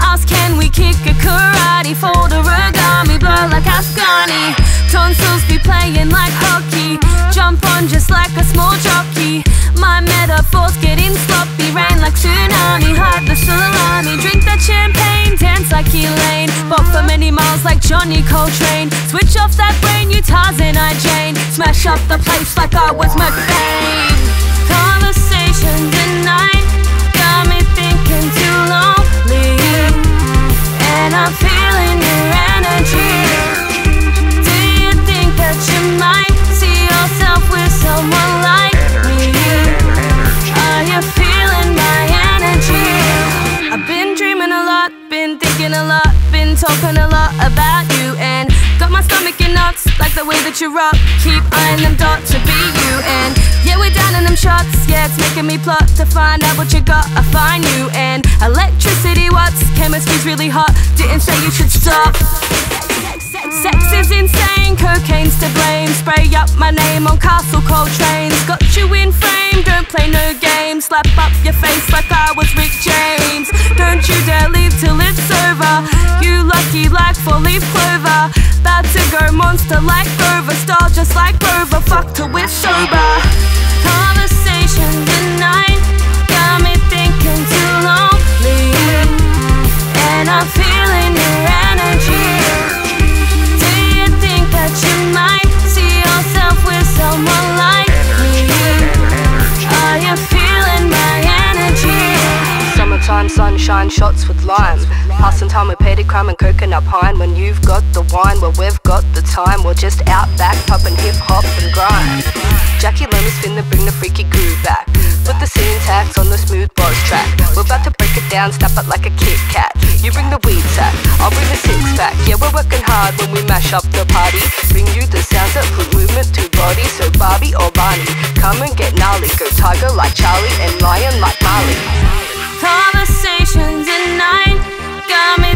Ask, can we kick a karate? Fold origami, blow like Afghani. Tonsils be playing like hockey. Jump on just like a small jockey. My metaphors getting sloppy. Rain like tsunami. Hide the salami. Drink that champagne. Dance like Elaine. Bop for many miles like Johnny Coltrane. Switch off that brain, you Tarzan, I Jane. Smash up the place like I was McBain. Lot, been thinking a lot, been talking a lot about you, and got my stomach in knots like the way that you rock. Keep eyeing them dots to be you, and yeah, we're down in them shots. Yeah, it's making me plot to find out what you got. I find you, and electricity watts. Chemistry's really hot. Didn't say you should stop. Sex is insane, cocaine's to blame. Spray up my name on Castle Coltrane's. Got you in frame, don't play no games. Slap up your face like I was Rick James. Don't you dare leave. Like four leaf clover. About to go monster like Grover. Star just like Grover. Fuck till we're sober. Conversation tonight got me thinking too lonely. And I'm feeling your energy. Do you think that you might see yourself with someone like me? Are you feeling my energy? Summertime sunshine shots with lime. Passing time with petty crime and coconut pine. When you've got the wine, well we've got the time. We're just out back popping hip hop and grind. Jacquie Lomas spin the bring the freaky groove back. Put the syntax on the smooth boss track. We're about to break it down, snap it like a Kit Kat. You bring the weed sack, I'll bring the six pack. Yeah, we're working hard when we mash up the party. Bring you the sounds that put movement to body. So Barbie or Barney, come and get gnarly. Go tiger like Charlie and lion like Marley. Conversations at night got me